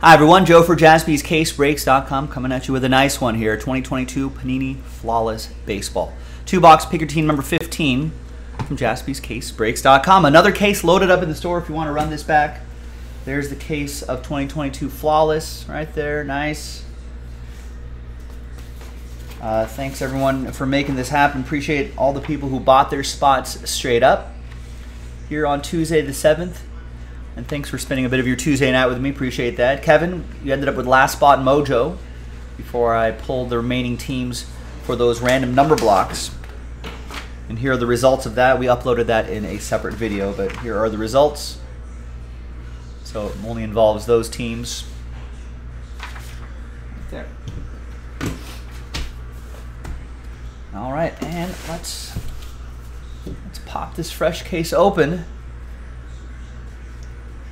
Hi everyone, Joe for JaspysCaseBreaks.com coming at you with a nice one here. 2022 Panini Flawless Baseball. Two box picker team number 15 from JaspysCaseBreaks.com. Another case loaded up in the store if you want to run this back. There's the case of 2022 Flawless right there. Nice. Uh, thanks everyone for making this happen. Appreciate all the people who bought their spots straight up here on Tuesday the 7th. And thanks for spending a bit of your Tuesday night with me. Appreciate that. Kevin, you ended up with last spot mojo before I pulled the remaining teams for those random number blocks. And here are the results of that. We uploaded that in a separate video, but here are the results. So it only involves those teams. There. All right, and let's let's pop this fresh case open.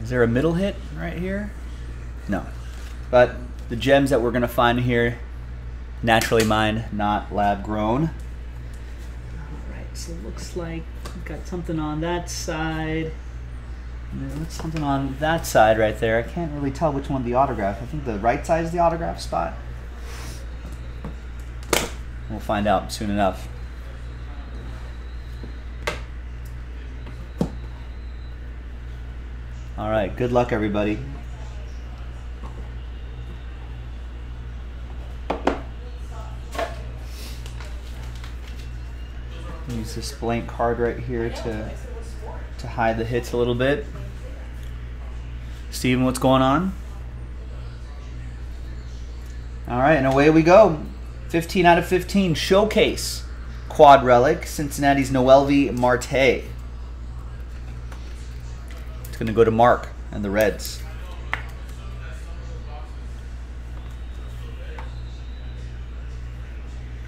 Is there a middle hit right here? No. But the gems that we're going to find here, naturally mined, not lab grown. Alright, so it looks like we've got something on that side. Looks something on that side right there. I can't really tell which one the autograph. I think the right side is the autograph spot. We'll find out soon enough. All right, good luck, everybody. Use this blank card right here to to hide the hits a little bit. Steven, what's going on? All right, and away we go. 15 out of 15 showcase quad relic Cincinnati's Noelvi Marte. Going to go to Mark and the Reds.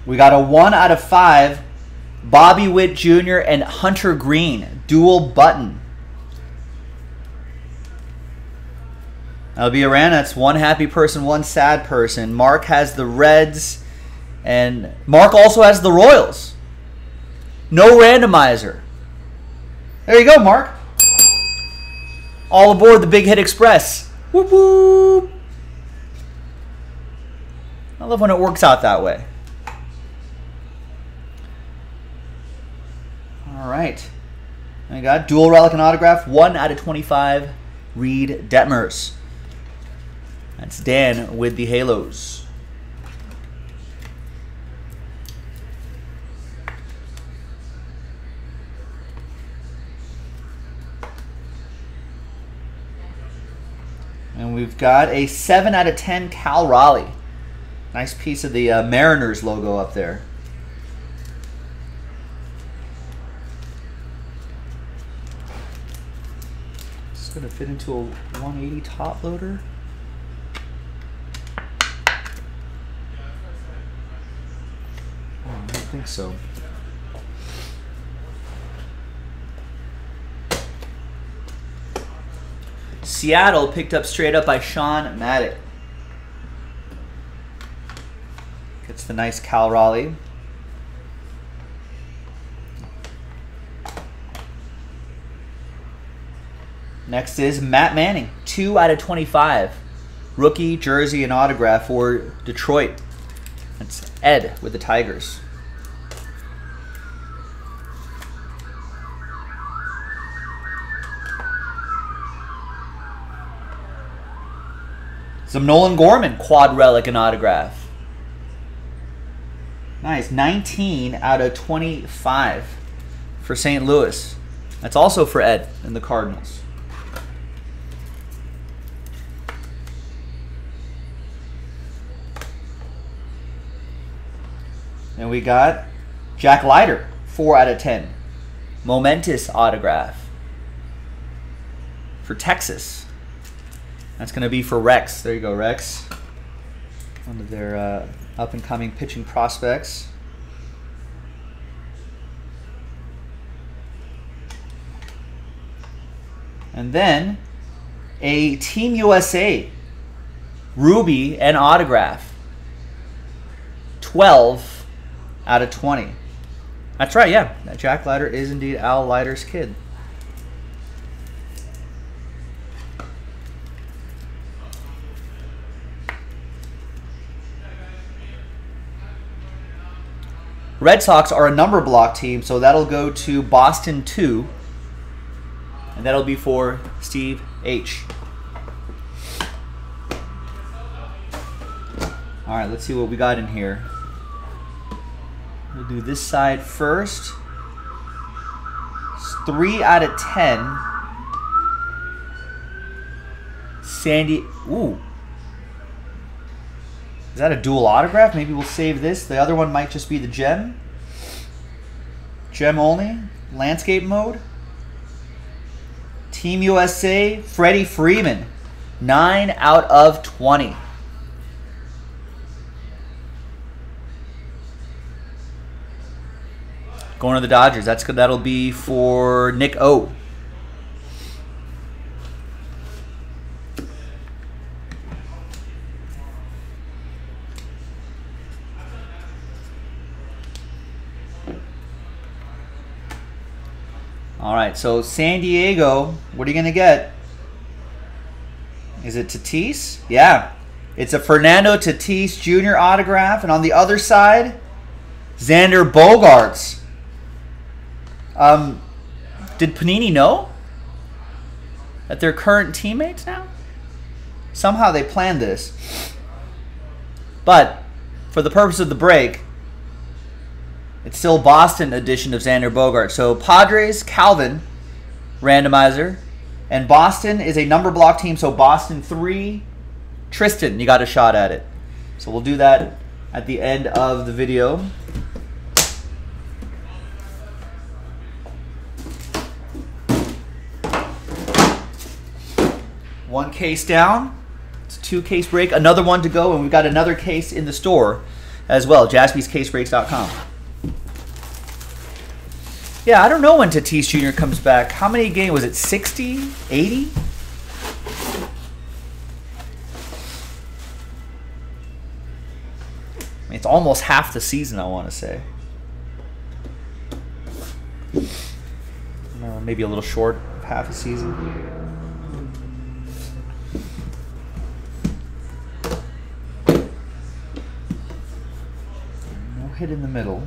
We got a 1 out of 5 Bobby Witt Jr. and Hunter Greene dual button. That'll be Aran. That's one happy person, one sad person. Mark has the Reds, and Mark also has the Royals. No randomizer. There you go, Mark. All aboard the Big Hit Express. Whoop whoop. I love when it works out that way. All right. I got dual relic and autograph, 1 out of 25, Reid Detmers. That's Dan with the Halos. And we've got a 7 out of 10 Cal Raleigh. Nice piece of the uh, Mariners logo up there. It's going to fit into a 180 top loader. Oh, I don't think so. Seattle picked up straight up by Sean Maddock. Gets the nice Cal Raleigh. Next is Matt Manning, 2 out of 25. Rookie, jersey, and autograph for Detroit. That's Ed with the Tigers. Some Nolan Gorman quad relic and autograph. Nice. 19 out of 25 for St. Louis. That's also for Ed and the Cardinals. And we got Jack Leiter, 4 out of 10. Momentous autograph for Texas. That's going to be for Rex. There you go, Rex. One of their uh, up and coming pitching prospects. And then a Team USA Ruby and autograph. 12 out of 20. That's right, yeah. Jack Leiter is indeed Al Leiter's kid. Red Sox are a number block team, so that'll go to Boston 2. And that'll be for Steve H. All right, let's see what we got in here. We'll do this side first. It's 3 out of 10. Sandy. Ooh. Is that a dual autograph? Maybe we'll save this. The other one might just be the gem. Gem only. Landscape mode. Team USA, Freddie Freeman. 9 out of 20. Going to the Dodgers. That's good. That'll be for Nick O. All right, so San Diego, what are you going to get? Is it Tatis? Yeah. It's a Fernando Tatis Jr. autograph. And on the other side, Xander Bogaerts. Um, did Panini know that they're current teammates now? Somehow they planned this. But for the purpose of the break, it's still Boston edition of Xander Bogart. So Padres, Calvin, randomizer. And Boston is a number block team, so Boston 3. Tristan, you got a shot at it. So we'll do that at the end of the video. One case down. It's a two case break. Another one to go, and we've got another case in the store as well. JaspysCaseBreaks.com. Yeah, I don't know when Tatis Jr. comes back. How many games? Was it 60? 80? it's almost half the season, I want to say. Uh, maybe a little short of half a season. No hit in the middle.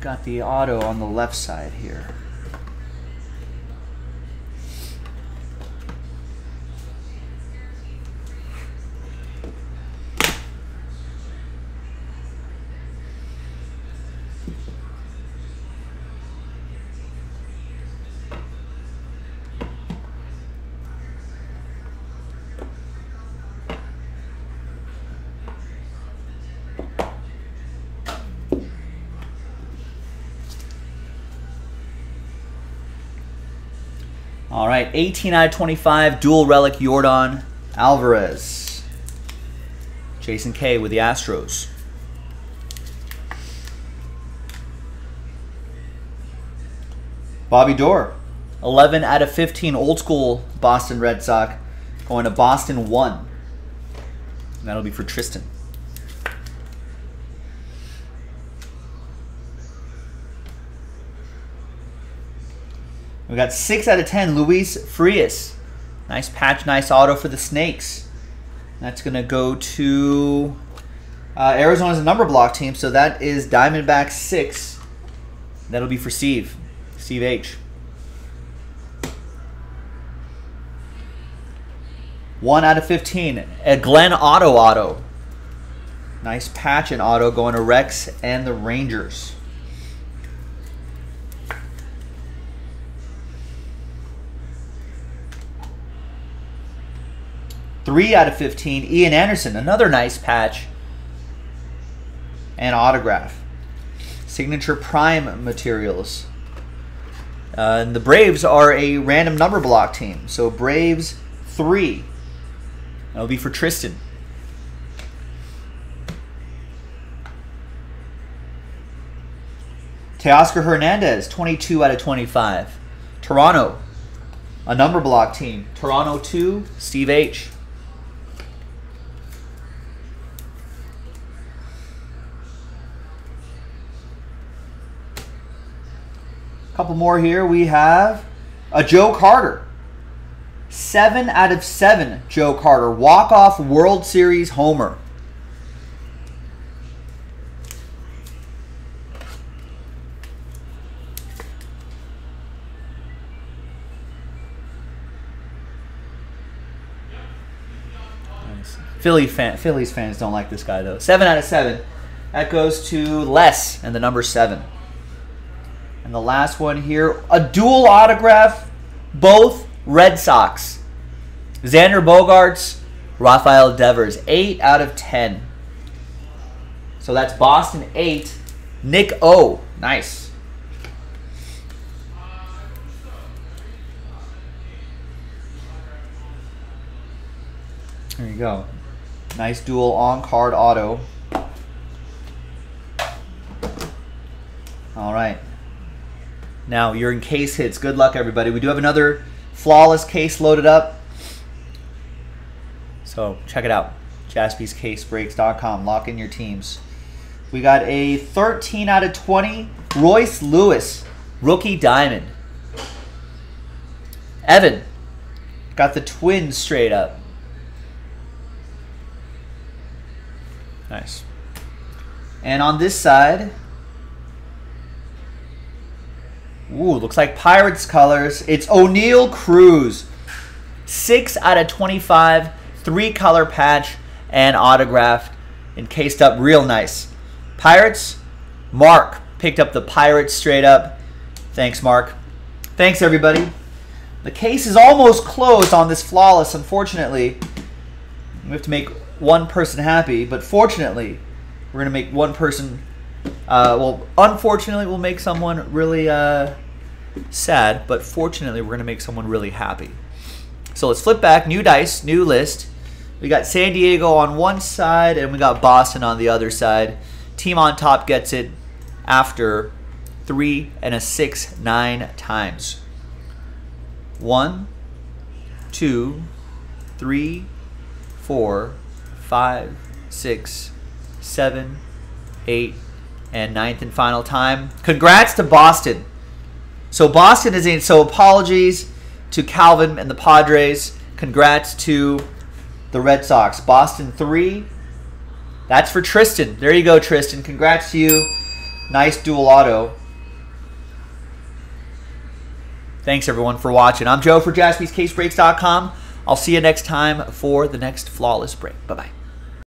Got the auto on the left side here. All right, 18 out of 25, dual relic Yordan Alvarez. Jason K with the Astros. Bobby Doerr, 11 out of 15, old school Boston Red Sox, going to Boston 1. That'll be for Tristan. We got 6 out of 10, Luis Frias. Nice patch, nice auto for the Snakes. That's going to go to uh, Arizona's a number block team, so that is Diamondback 6. That'll be for Steve, Steve H. One out of 15, a Glenn Otto auto. Nice patch and auto going to Rex and the Rangers. 3 out of 15. Ian Anderson, another nice patch and autograph. Signature Prime materials. Uh, and the Braves are a random number block team. So Braves 3. That'll be for Tristan. Teoscar Hernandez, 22 out of 25. Toronto, a number block team. Toronto 2, Steve H. couple more here. We have a Joe Carter. Seven out of seven, Joe Carter. Walk-off World Series homer. Philly fan, Phillies fans don't like this guy though. Seven out of seven. That goes to Les and the number seven. And the last one here, a dual autograph, both Red Sox. Xander Bogaerts, Rafael Devers, 8 out of 10. So that's Boston 8. Nick O. Nice. There you go. Nice dual on card auto. All right. Now you're in case hits. Good luck, everybody. We do have another flawless case loaded up. So check it out. JaspysCaseBreaks.com. Lock in your teams. We got a 13 out of 20 Royce Lewis rookie diamond. Evan got the twins straight up. Nice. And on this side, Ooh, looks like Pirates colors. It's Oneil Cruz. 6 out of 25. Three color patch and autographed. Encased up real nice. Pirates, Mark picked up the Pirates straight up. Thanks, Mark. Thanks, everybody. The case is almost closed on this flawless, unfortunately. We have to make one person happy, but fortunately, we're going to make one person uh, well, unfortunately, we'll make someone really uh, sad, but fortunately, we're going to make someone really happy. So let's flip back. New dice, new list. We got San Diego on one side, and we got Boston on the other side. Team on top gets it after three and a six, nine times. One, two, three, four, five, six, seven, eight, and ninth and final time. Congrats to Boston. So Boston is in. So apologies to Calvin and the Padres. Congrats to the Red Sox. Boston three. That's for Tristan. There you go, Tristan. Congrats to you. Nice dual auto. Thanks everyone for watching. I'm Joe for JaspysCaseBreaks.com. I'll see you next time for the next flawless break. Bye bye.